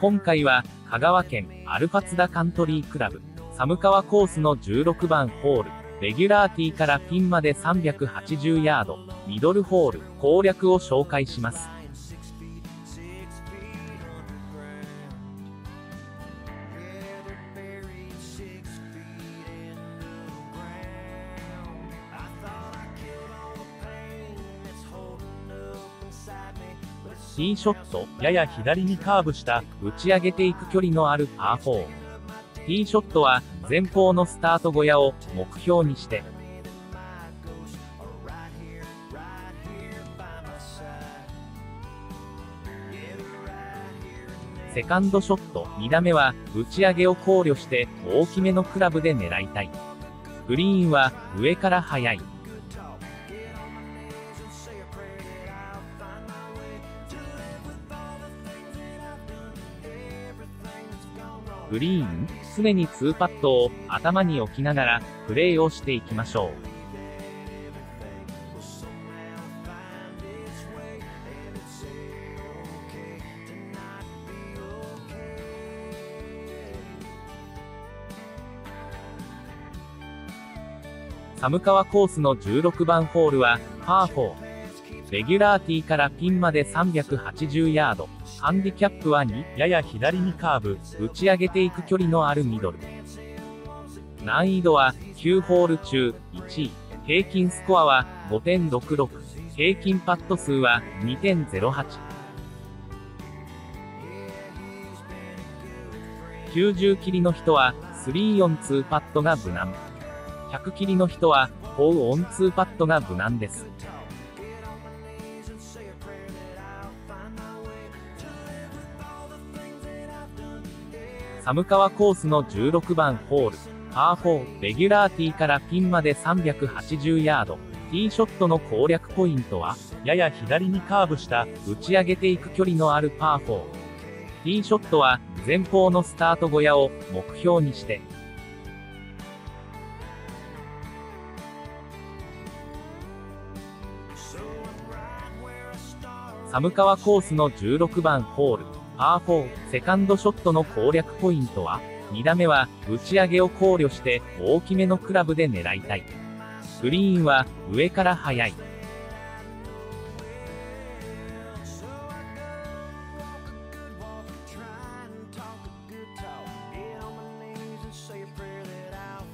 今回は、香川県アルファツダカントリークラブ、寒川コースの16番ホール、レギュラーティーからピンまで380ヤード、ミドルホール、攻略を紹介します。ティーショット、やや左にカーブした、打ち上げていく距離のあるパー4。ティーショットは、前方のスタート小屋を目標にして、セカンドショット、2打目は、打ち上げを考慮して、大きめのクラブで狙いたい。グリーンは、上から速い。グリーン、常に2パットを頭に置きながらプレーをしていきましょう。寒川コースの16番ホールは、パー4。レギュラーティーからピンまで380ヤード。ハンディキャップは2、やや左にカーブ、打ち上げていく距離のあるミドル。難易度は9ホール中1位。平均スコアは5.66。平均パット数は2.08。90切りの人は3オン2パットが無難。100切りの人は4オン2パットが無難です。寒川コースの16番ホール、パー4、レギュラーティーからピンまで380ヤード。ティーショットの攻略ポイントは、やや左にカーブした打ち上げていく距離のあるパー4。ティーショットは前方のスタート小屋を目標にして、寒川コースの16番ホール、パー4、セカンドショットの攻略ポイントは、2打目は、打ち上げを考慮して大きめのクラブで狙いたい。グリーンは、上から速い。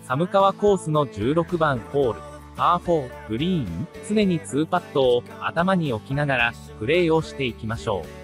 寒川コースの16番ホール、パー4、グリーン、常に2パットを頭に置きながら、プレーをしていきましょう。